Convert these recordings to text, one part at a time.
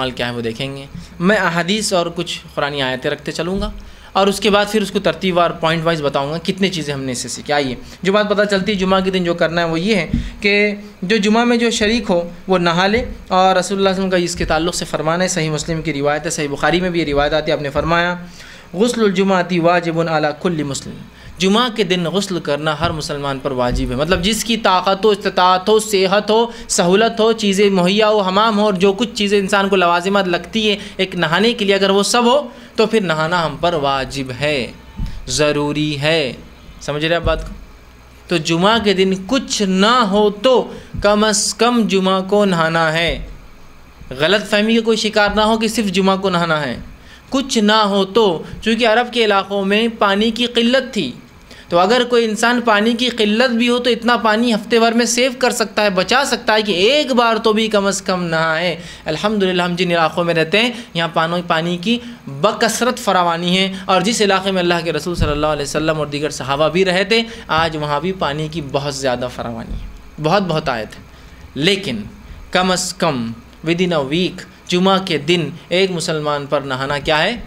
माल क्या है वो देखेंगे। मैं अहदीस और कुछ कुरानी आयतें रखते चलूँगा और उसके बाद फिर उसको तरतीब और पॉइंट वाइज बताऊँगा कितनी चीज़ें हमने इससे सीखी। आइए, जो बात पता चलती है जुमा के दिन जो करना है वो ये है कि जो जुमा में जो शरीक हो, वो नहा ले और रसूलुल्लाह वसल्लम का इसके ताल्लुक से फरमाना है। सही मुस्लिम की रिवायत है, सही बुखारी में भी ये रिवायत आती है, आपने फरमाया गसलजुमाती वाजिब अला कुल्ली मुस्लिम। जुमा के दिन गसल करना हर मुसलमान पर वाजिब है। मतलब जिसकी ताकत हो इस्तात हो, सेहत हो, सहूलत हो, चीज़ें मुहैया हो, हमाम हो, और जो कुछ चीज़ें इंसान को लवाजिमत लगती है एक नहाने के लिए अगर वो सब हो तो फिर नहाना हम पर वाजिब है, ज़रूरी है। समझ रहे आप बात तो जुमा के दिन कुछ ना हो तो कम अज़ कम जुमा को नहाना है। गलत फहमी का कोई शिकार ना हो कि सिर्फ़ जुमा को नहाना है। कुछ ना हो तो चूँकि अरब के इलाक़ों में पानी की किल्लत थी तो अगर कोई इंसान पानी की किल्लत भी हो तो इतना पानी हफ़्ते भर में सेव कर सकता है, बचा सकता है कि एक बार तो भी कम अज़ कम नहाए अल्हम्दुलिल्लाह, हम जिन इलाक़ों में रहते हैं, यहाँ पानी पानी की बकसरत फरावानी है और जिस इलाके में अल्लाह के रसूल अलैहि वसल्लम और दीगर सहाबा भी रहे थे, आज वहाँ भी पानी की बहुत ज़्यादा फरावानी है। बहुत बहुत आयत है। लेकिन कम अज़ come with in a week, जुमा के दिन एक मुसलमान पर नहाना क्या है?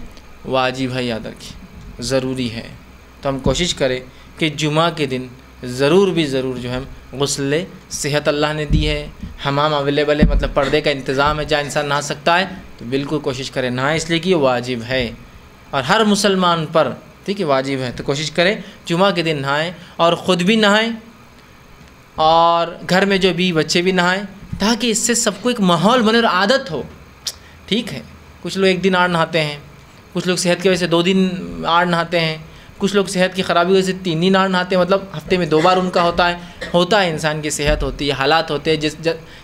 वाजिब है, याद रखिए। ज़रूरी है। तो हम कोशिश करें कि जुमा के दिन ज़रूर भी ज़रूर जो है गसल सेहत अल्लाह ने दी है। हमाम अवेलेबल है मतलब पर्दे का इंतज़ाम है, जहाँ इंसान नहा सकता है तो बिल्कुल कोशिश करें नहाए, इसलिए कि वाजिब है। और हर मुसलमान पर, ठीक है, वाजिब है। तो कोशिश करें जुमा के दिन नहाएँ और ख़ुद भी नहाएँ और घर में जो भी बच्चे भी नहाएँ, ताकि इससे सबको एक माहौल बने और आदत हो। ठीक है, कुछ लोग एक दिन आड़ नहाते हैं, कुछ लोग सेहत की वजह से दो दिन आड़ नहाते हैं कुछ लोग सेहत की ख़राबी वजह से तीन दिन आड़ नहाते मतलब हफ़्ते में दो बार उनका होता है होता है इंसान की सेहत होती है, हालात होते हैं। जिस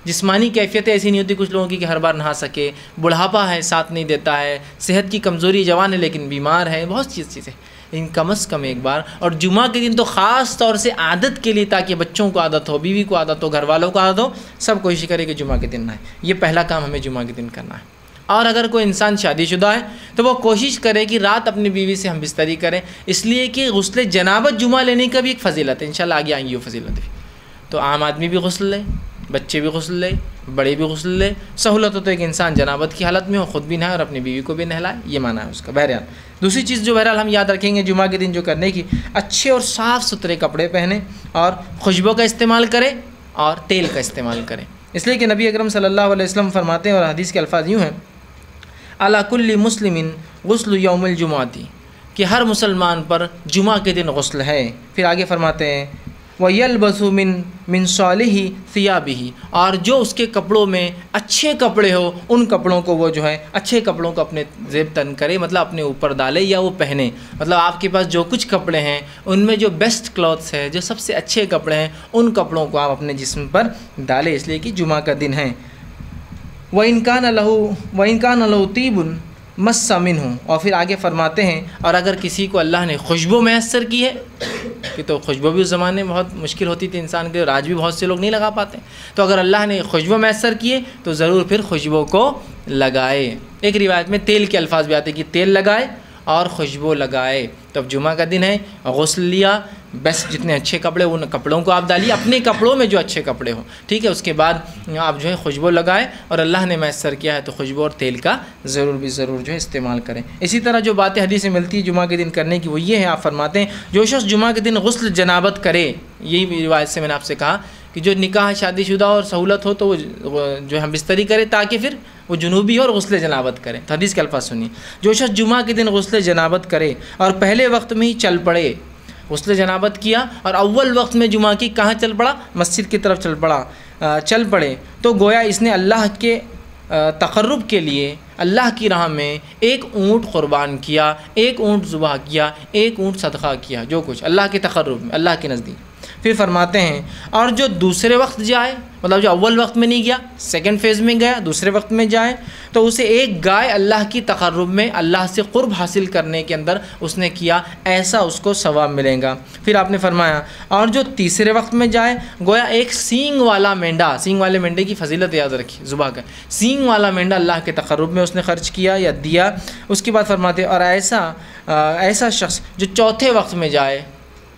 जिसमानी कैफियतें ऐसी नहीं होती, कुछ लोगों की कि हर बार नहा सके। बुढ़ापा है, साथ नहीं देता है। सेहत की कमज़ोरी जवान है, लेकिन बीमार है। बहुत सी चीज़ें इन कम अज़ कम एक बार। और जुमा के दिन तो ख़ास तौर से आदत के लिए, ताकि बच्चों को आदत हो, बीवी को आदत हो घर वालों को आदत हो, सब कोशिश करे कि जुमा के दिन नहाए। ये पहला काम हमें जुमा के दिन करना है। और अगर कोई इंसान शादीशुदा है तो वो कोशिश करे कि रात अपनी बीवी से हम बिस्तरी करें। इसलिए कि गसल जनाबत जुमा लेने का भी एक फ़जीलत है। इंशाल्लाह आगे आएँगी वो फजीलत। भी तो आम आदमी भी गसल ले, बच्चे भी गसल ले, बड़े भी गसल ले। सहूलत हो तो एक इंसान जनाबत की हालत में हो, ख़ुद भी नहाए और अपनी बीवी को भी नहलाए, ये माना है उसका। बहरहाल, दूसरी चीज़ जो बहरहाल हम याद रखेंगे जुमा के दिन जो करने की, अच्छे और साफ़ सुथरे कपड़े पहने और खुशबू का इस्तेमाल करें और तेल का इस्तेमाल करें। इसलिए कि नबी अकरम सल्लल्लाहु अलैहि वसल्लम फरमाते हैं और हदीस के अल्फाज यूँ हैं अलाकुल्ली मुस्लिमिन गसल यौमजुमाती कि हर मुसलमान पर जुमा के दिन गसल है। फिर आगे फरमाते हैं वयल बसुमिन मिन ही सियाबी ही और जो उसके कपड़ों में अच्छे कपड़े हो, उन कपड़ों को वो जो है, अच्छे कपड़ों को अपने जेब तन करे मतलब अपने ऊपर डाले या वो पहने। मतलब आपके पास जो कुछ कपड़े हैं, उनमें जो बेस्ट क्लॉथ्स है, जो सबसे अच्छे कपड़े हैं, उन कपड़ों को आप अपने जिस्म पर डालें, इसलिए कि जुमा का दिन है। व इनकान लहू, व लहू तीबन मसमिन हूँ और फिर आगे फरमाते हैं, और अगर किसी को अल्लाह ने खुशबू मैसर की है, कि तो खुशबू भी उस ज़माने में बहुत मुश्किल होती थी इंसान के राज भी बहुत से लोग नहीं लगा पाते। तो अगर अल्लाह ने खुशबू मैसर की है तो ज़रूर फिर खुशबू को लगाए। एक रिवायत में तेल के अल्फाज भी आते हैं कि तेल लगाए और खुशबू लगाए। तो अब जुमा का दिन है, गसल लिया, बस जितने अच्छे कपड़े, उन कपड़ों को आप डालिए, अपने कपड़ों में जो अच्छे कपड़े हों, ठीक है? उसके बाद आप जो है खुशबू लगाए और अल्लाह ने मैसर किया है तो खुशबू और तेल का ज़रूर भी ज़रूर जो है इस्तेमाल करें। इसी तरह जो बातें हदी से मिलती है जुमा के दिन करने की, वो ये है, आप फरमाते हैं, जो शख्स जुमा के दिन गसल जनाबत करे, यही रिवायत से मैंने आपसे कहा कि जो निकाह, शादीशुदा और सहूलत हो तो वो जो हम बिस्तरी करें ताकि फिर वो जुनूबी हो और गसल जनाबत करें। तो हदीस के अल्फाज सुनिए। जो शख्स जुमा के दिन गसल जनाबत करे और पहले वक्त में ही चल पड़े, गसल जनाबत किया और अव्वल वक्त में जुमा की कहाँ चल पड़ा? मस्जिद की तरफ़ चल पड़ा चल पड़े। तो गोया इसने अल्लाह के तकर्रब के लिए अल्लाह की राह में एक ऊँट क़ुरबान किया, एक ऊँट ज़ुबह किया, एक ऊँट सदक़ा किया, जो कुछ। अल्लाह के तकर्रब में, अल्लाह के नज़दीक। फिर फरमाते हैं और जो दूसरे वक्त जाए मतलब जो अव्वल वक्त में नहीं गया सेकंड फ़ेज़ में गया दूसरे वक्त में जाए तो उसे एक गाय अल्लाह की तकर्रब में अल्लाह से क़ुर्ब हासिल करने के अंदर उसने किया ऐसा उसको सवाब मिलेगा। फिर आपने फरमाया और जो तीसरे वक्त में जाए गोया एक सींग वाला मेंढा सींग वाले मेंढे की फजीलत याद रखी ज़ुबा का सींग वाला मेंढा अल्लाह के तकर्रब में उसने खर्च किया या दिया उसके बाद फरमाते और ऐसा आ, ऐसा शख्स जो चौथे वक्त में जाए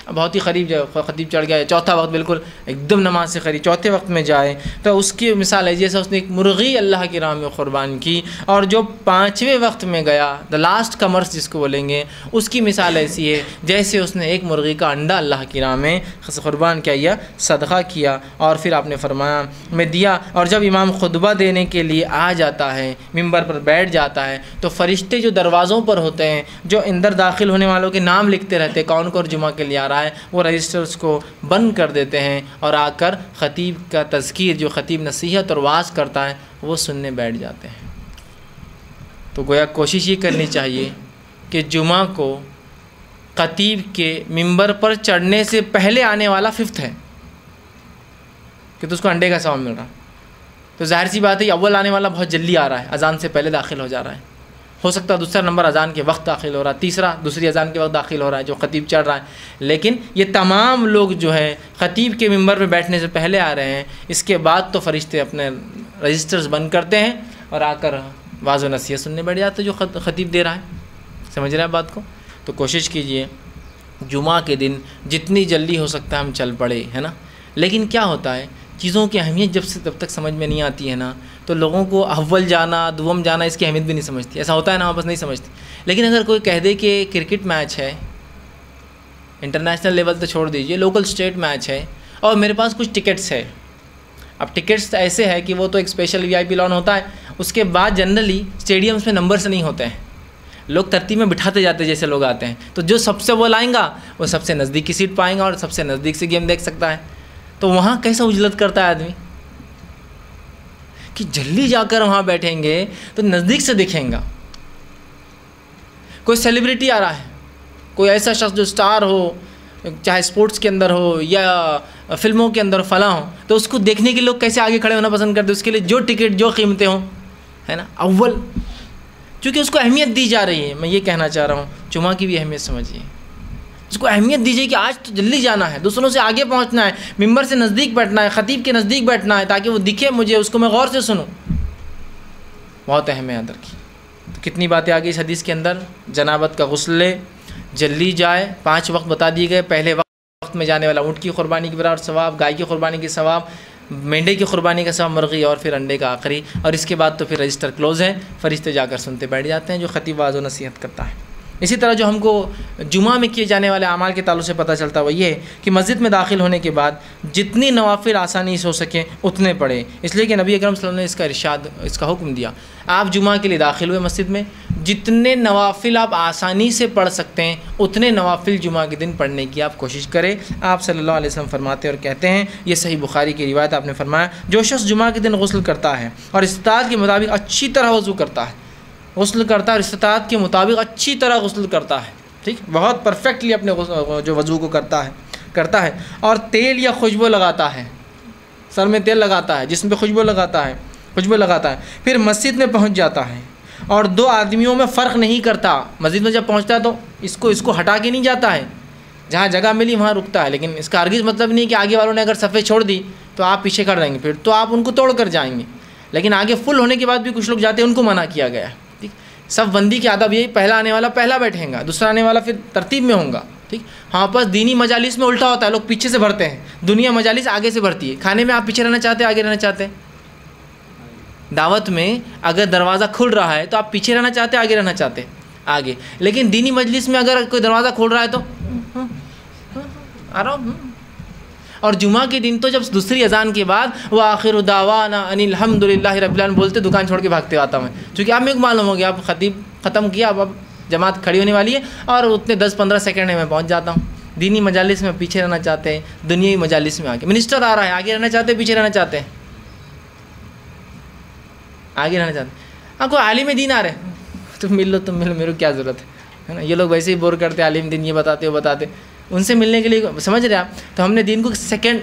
बहुत ही करीब खतीब चढ़ गया चौथा वक्त बिल्कुल एकदम नमाज़ से करीब चौथे वक्त में जाए तो उसकी मिसाल है, जैसे उसने एक मुर्गी अल्लाह की राह में क़ुरबान की, और जो पाँचवें वक्त में गया द लास्ट कमर्स जिसको बोलेंगे, उसकी मिसाल ऐसी है, जैसे उसने एक मुर्गी का अंडा अल्लाह की राह में क़ुरबान किया या सदका किया, और फिर आपने फरमाया, मैं दिया। और जब इमाम खुतबा देने के लिए आ जाता है, मंबर पर बैठ जाता है तो फरिश्ते जो दरवाज़ों पर होते हैं, जो अंदर दाखिल होने वालों के नाम लिखते रहते हैं कौन कौन जुमा के लिए आ रहा है, वो रजिस्टर्स को बंद कर देते हैं और आकर ख़तीब का तस्कीर जो ख़तीब नसीहत और वास करता है, वो सुनने बैठ जाते हैं। तो गोया कोशिश ये करनी चाहिए कि जुमा को ख़तीब के मंबर पर चढ़ने से पहले आने वाला फिफ्थ है, कि तो उसको अंडे का सवाब मिल रहा। तो ज़ाहिर सी बात है अव्वल आने वाला बहुत जल्दी आ रहा है, अजान से पहले दाखिल हो जा रहा है। हो सकता है दूसरा नंबर अजान के वक्त दाखिल हो रहा है, तीसरा दूसरी अजान के वक्त दाखिल हो रहा है, जो ख़तीब चढ़ रहा है। लेकिन ये तमाम लोग जो है, ख़तीब के मंबर पर बैठने से पहले आ रहे हैं, इसके बाद तो फरिश्ते अपने रजिस्टर्स बंद करते हैं और आकर वाज नसीहत सुनने बैठ जाते जो ख़तीब दे रहा है। समझ रहे हैं बात को? तो कोशिश कीजिए जुमा के दिन जितनी जल्दी हो सकता है हम चल पड़े, है ना? लेकिन क्या होता है, चीज़ों की अहमियत जब से तब तक समझ में नहीं आती है ना तो लोगों को अव्वल जाना, दुवम जाना इसकी अहमियत भी नहीं समझती। ऐसा होता है ना वापस नहीं समझती। लेकिन अगर कोई कह दे कि क्रिकेट मैच है, इंटरनेशनल लेवल तो छोड़ दीजिए, लोकल स्टेट मैच है, और मेरे पास कुछ टिकट्स है। अब टिकट्स ऐसे है कि वो तो एक स्पेशल वीआईपी लॉन होता है, उसके बाद जनरली स्टेडियम्स में नंबर से नहीं होते हैं। लोग तरतीब में बिठाते जाते जैसे लोग आते हैं। तो जो सबसे वो लाएँगा, वो सबसे नज़दीकी सीट पाएँगा और सबसे नज़दीक से गेम देख सकता है। तो वहाँ कैसा उजलत करता है आदमी? कि जल्दी जाकर वहाँ बैठेंगे तो नज़दीक से दिखेंगे। कोई सेलिब्रिटी आ रहा है, कोई ऐसा शख्स जो स्टार हो, चाहे स्पोर्ट्स के अंदर हो या फ़िल्मों के अंदर फला हो तो उसको देखने के लोग कैसे आगे खड़े होना पसंद करते उसके लिए जो टिकट जो कीमतें हों, है ना? अव्वल। क्योंकि उसको अहमियत दी जा रही है, मैं ये कहना चाह रहा हूँ, चुमा की भी अहमियत समझिए। उसको अहमियत दीजिए कि आज तो जल्दी जाना है, दूसरों से आगे पहुँचना है, मिंबर से नज़दीक बैठना है, ख़तीब के नज़दीक बैठना है, ताकि वो दिखे मुझे, उसको मैं गौर से सुनूँ। बहुत अहम है अंदर की तो कितनी बातें आ गई इस हदीस के अंदर? जनाबत का गसल, जल्दी जाए, पाँच वक्त बता दिए गए, पहले वक्त में जाने वाला, ऊँट की क़ुरबानी की बराबर सवाब, गाय की क़ुरबानी के सवाब, मेंढे की क़ुरबानी का सवाब मुर्गी, और फिर अंडे का आखिरी। और इसके बाद तो फिर रजिस्टर क्लोज़ है, फरिश्ते जाकर सुनते बैठ जाते हैं, जो ख़तीब वाजो नसीहत करता है। इसी तरह जो हमको जुमा में किए जाने वाले अमाल के ताल्लुक से पता चलता वो ये कि मस्जिद में दाखिल होने के बाद जितनी नवाफिल आसानी से हो सकें उतने पढ़े इसलिए कि नबी अकरम वसल्लम ने इसका इरशाद, इसका हुक्म दिया। आप जुमा के लिए दाखिल हुए मस्जिद में, जितने नवाफिल आप आसानी से पढ़ सकते हैं, उतने नवाफिल जुमा के दिन पढ़ने की आप कोशिश करें। आप सल्लल्लाहु अलैहि वसल्लम फरमाते और कहते हैं, ये सही बुखारी की रिवायत आपने फरमाया, जो शख्स जुमा के दिन गसल करता है और इस्तात के मुताबिक अच्छी तरह वज़ू करता है गसल करता है इस्तात के मुताबिक अच्छी तरह गसल करता है, ठीक? बहुत परफेक्टली अपने जो वज़ू को करता है करता है। और तेल या खुशबू लगाता है, सर में तेल लगाता है, जिसम पे खुशबू लगाता है, खुशबू लगाता है, फिर मस्जिद में पहुँच जाता है। और दो आदमियों में फ़र्क नहीं करता, मस्जिद में जब पहुँचता है तो इसको इसको हटा के नहीं जाता है। जहाँ जगह मिली वहाँ रुकता है, लेकिन इसका अर्गिज़ मतलब नहीं कि आगे वालों ने अगर सफ़ेद छोड़ दी तो आप पीछे कर रहेंगे फिर तो आप उनको तोड़ कर जाएँगे। लेकिन आगे फुल होने के बाद भी कुछ लोग जाते हैं, उनको मना किया गया है। सब बंदी की आदब, यही पहला आने वाला, पहला बैठेगा। दूसरा आने वाला फिर तरतीब में होगा ठीक? हाँ पास दीनी मजालिस में उल्टा होता है, लोग पीछे से भरते हैं। दुनिया मजालिस आगे से भरती है। खाने में आप पीछे रहना चाहते हैं, आगे रहना चाहते हैं? दावत में अगर दरवाज़ा खुल रहा है तो आप पीछे रहना चाहते हैं, आगे रहना चाहते हैं, आगे। लेकिन दीनी मजलिस में अगर कोई दरवाज़ा खोल रहा है तो? आ रहा हूँ। और जुमा के दिन तो जब दूसरी अजान के बाद वह आखिर दावाना अनिलहमदिल्ला रबीआन बोलते, दुकान छोड़ के भागते आता मैं। चूँकि आप मेरे को मालूम हो गया, आप ख़तीब ख़त्म किया, अब अब जमात खड़ी होने वाली है और उतने दस पंद्रह सेकेंड में मैं पहुँच जाता हूँ। दीनी मजालिस में पीछे रहना चाहते हैं, दुनियाई मजालिस में आगे मिनिस्टर आ रहा है, आगे रहना चाहते हैं, पीछे रहना चाहते हैं? आगे रहना चाहते हैं। हाँ कोई आलिम दीन आ रहे तुम मिल लो, तुम मिल मेरे को क्या ज़रूरत है? ना? ये लोग वैसे ही बोर करते आलिम दिन ये बताते, वो बताते। उनसे मिलने के लिए, समझ रहे आप? तो हमने दिन को सेकेंड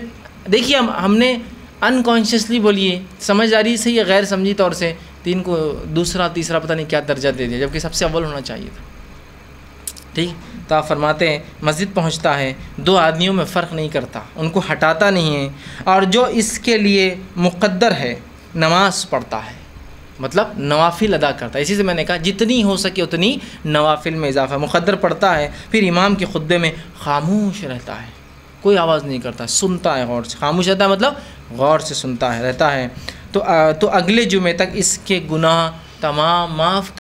देखिए हम, हमने अनकॉन्शियसली बोलिए, समझदारी से या गैर समझी तौर से दिन को दूसरा, तीसरा पता नहीं क्या दर्जा दे दिया, जबकि सबसे अव्वल होना चाहिए था। ठीक? तो आप फरमाते हैं, मस्जिद पहुँचता है, दो आदमियों में फ़र्क नहीं करता, उनको हटाता नहीं है, और जो इसके लिए मुक़द्दर है, नमाज़ पढ़ता है। मतलब नवाफिल अदा करता है। इसी से मैंने कहा जितनी हो सके उतनी नवाफिल में इजाफा। मुक़दर पढ़ता है फिर इमाम के खुदे में खामोश रहता है। कोई आवाज़ नहीं करता सुनता है गौर से। खामोश रहता है मतलब गौर से सुनता है रहता है। तो आ, तो अगले जुमे तक इसके गुनाह तमाम माफ़